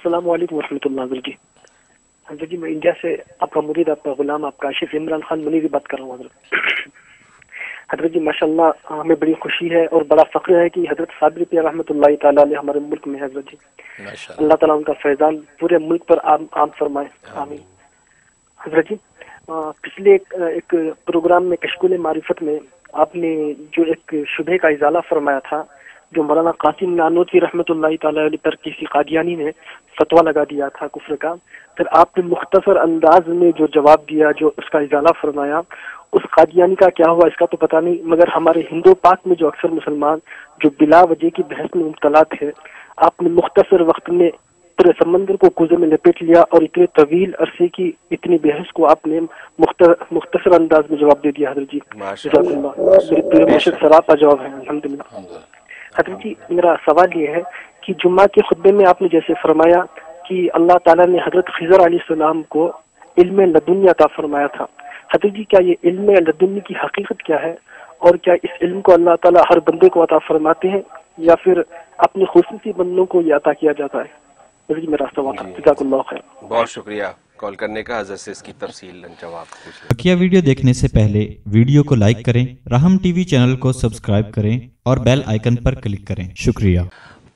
السلام علیکم ورحمۃ اللہ حضرت جی۔ حضرت جی میں انڈیا سے آپ کا مرید آپ کا غلام آپ کا آشف عمران خان منی کی بات کر رہا ہوں حضرت۔ حضرت جی ماشاء اللہ ہمیں بڑی خوشی ہے اور بڑا فخر ہے کہ حضرت صابر پیا رحمۃ اللہ تعالیٰ علیہ ہمارے ملک میں حضرت جی۔ اللہ تعالیٰ ان کا فیضان پورے ملک پر عام عام فرمائے۔ آمین۔ حضرت جی پچھلے ایک ایک پروگرام میں کشکول معرفت میں آپ نے جو ایک شبہ کا ازالہ فرمایا تھا جو مولانا قاسم نانوتی رحمۃ اللہ تعالیٰ علیہ پر کسی قادیانی نے فتویٰ لگا دیا تھا کفر کا پھر آپ نے مختصر انداز میں جو جواب دیا جو اس کا ازالہ فرمایا اس قادیانی کا کیا ہوا اس کا تو پتہ نہیں مگر ہمارے ہندو پاک میں جو اکثر مسلمان جو بلا وجہ کی بحث میں مبتلا تھے آپ نے مختصر وقت میں پورے سمندر کو کوزے میں لپیٹ لیا اور اتنے طویل عرصے کی اتنی بحث کو آپ نے مختصر, انداز میں جواب دے دیا حضرت جی۔ مرشد سراپا جواب ہے الحمدللہ۔ حضرت جی میرا سوال یہ ہے کہ جمعہ کے خطبے میں آپ نے جیسے فرمایا کہ اللہ تعالیٰ نے حضرت خضر علیہ السلام کو علم لدنی عطا فرمایا تھا۔ حضرت جی کیا یہ علم لدنی کی حقیقت کیا ہے؟ اور کیا اس علم کو اللہ تعالیٰ ہر بندے کو عطا فرماتے ہیں یا پھر اپنے خصوصی بندوں کو یہ عطا کیا جاتا ہے؟ حضرت جی میرا سوال ہے۔ جزاک اللہ خیر۔ بہت شکریہ۔ کال کرنے کا حضرت سے اس کی تفصیل جواب بقیہ ویڈیو دیکھنے سے پہلے ویڈیو کو لائک کریں رحم ٹی وی چینل کو سبسکرائب کریں اور بیل آئیکن پر کلک کریں۔ شکریہ۔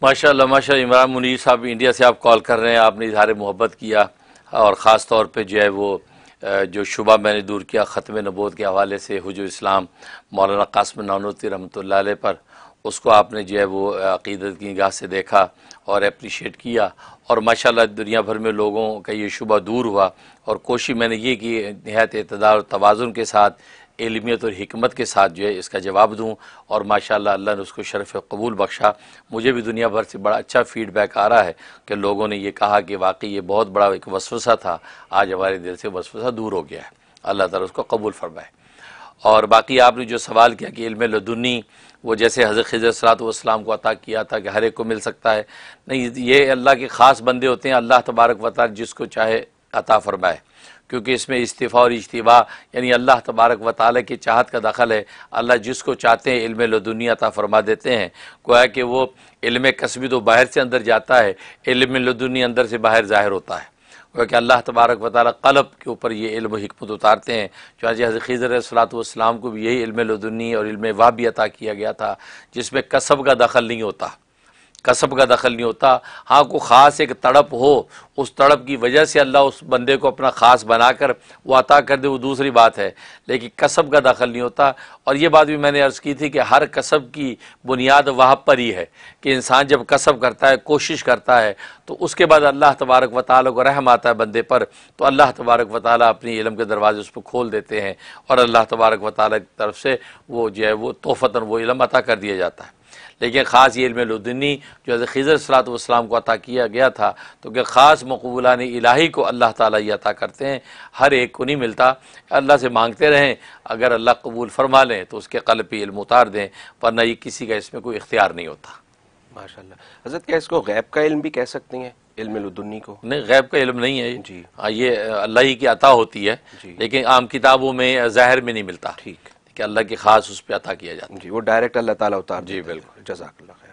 ماشاء اللہ ماشاء اللہ عمران منیر صاحب انڈیا سے آپ کال کر رہے ہیں آپ نے اظہار محبت کیا اور خاص طور پہ جو ہے وہ جو شبہ میں نے دور کیا ختم نبوت کے حوالے سے حجو اسلام مولانا قاسم نانوتی رحمۃ اللہ علیہ پر اس کو آپ نے جو ہے وہ عقیدت کی نگاہ سے دیکھا اور اپریشیٹ کیا اور ماشاءاللہ دنیا بھر میں لوگوں کا یہ شبہ دور ہوا اور کوشش میں نے یہ کی نہایت اعتدار اور توازن کے ساتھ، علمیت اور حکمت کے ساتھ جو ہے اس کا جواب دوں اور ماشاءاللہ اللہ نے اس کو شرف قبول بخشا۔ مجھے بھی دنیا بھر سے بڑا اچھا فیڈ بیک آ رہا ہے کہ لوگوں نے یہ کہا کہ واقعی یہ بہت بڑا ایک وسوسہ تھا۔ آج ہمارے دل سے وسوسہ دور ہو گیا ہے۔ اللہ تعالیٰ اس کو قبول فرمائے۔ اور باقی آپ نے جو سوال کیا کہ علم لدنی، وہ جیسے حضرت خضر صلاحت والسلام کو عطا کیا تھا کہ ہر ایک کو مل سکتا ہے، نہیں، یہ اللہ کے خاص بندے ہوتے ہیں، اللہ تبارک و تعالی جس کو چاہے عطا فرمائے، کیونکہ اس میں استفاع اور اجتباع یعنی اللہ تبارک و تعالی کی چاہت کا دخل ہے، اللہ جس کو چاہتے ہیں علم لدنی عطا فرما دیتے ہیں۔ گویا کہ وہ علم کسبی تو باہر سے اندر جاتا ہے، علم لدنی اندر سے باہر ظاہر ہوتا ہے۔ کہ اللہ تبارک و تعالیٰ قلب کے اوپر یہ علم و حکمت اتارتے ہیں۔ چنانچہ حضرت خضر علیہ الصلاۃ والسلام کو بھی یہی علم لدنی اور علم وابی عطا کیا گیا تھا، جس میں کسب کا دخل نہیں ہوتا۔ کسب کا دخل نہیں ہوتا۔ ہاں کو خاص ایک تڑپ ہو، اس تڑپ کی وجہ سے اللہ اس بندے کو اپنا خاص بنا کر وہ عطا کر دے، وہ دوسری بات ہے۔ لیکن کسب کا دخل نہیں ہوتا۔ اور یہ بات بھی میں نے عرض کی تھی کہ ہر کسب کی بنیاد وہاں پر ہی ہے کہ انسان جب کسب کرتا ہے، کوشش کرتا ہے، تو اس کے بعد اللہ تبارک و تعالیٰ کو رحم آتا ہے بندے پر۔ تو اللہ تبارک و تعالیٰ اپنی علم کے دروازے اس پہ کھول دیتے ہیں۔ اور اللہ تبارک و تعالیٰ کی طرف سے وہ جو ہے، وہ توفتاً وہ علم عطا کر دیا جاتا ہے۔ لیکن خاص یہ علم لدنی جو حضرت خضر صلاحت والسلام کو عطا کیا گیا تھا تو کہ خاص مقبولان الہی کو اللہ تعالیٰ یہ عطا کرتے ہیں ہر ایک کو نہیں ملتا۔ اللہ سے مانگتے رہیں اگر اللہ قبول فرما لیں تو اس کے قلب پہ علم اتار دیں ورنہ یہ کسی کا اس میں کوئی اختیار نہیں ہوتا۔ ماشاء اللہ حضرت کیا اس کو غیب کا علم بھی کہہ سکتی ہیں علم لدنی کو؟ نہیں غیب کا علم نہیں ہے۔ جی۔ ہاں، یہ اللہ ہی کی عطا ہوتی ہے جی۔ لیکن عام کتابوں میں ظاہر میں نہیں ملتا۔ ٹھیک۔ کہ اللہ کی خاص اس پہ عطا کیا جاتا جی وہ ڈائریکٹ اللہ تعالیٰ اتار جی،۔ بالکل۔ جزاک اللہ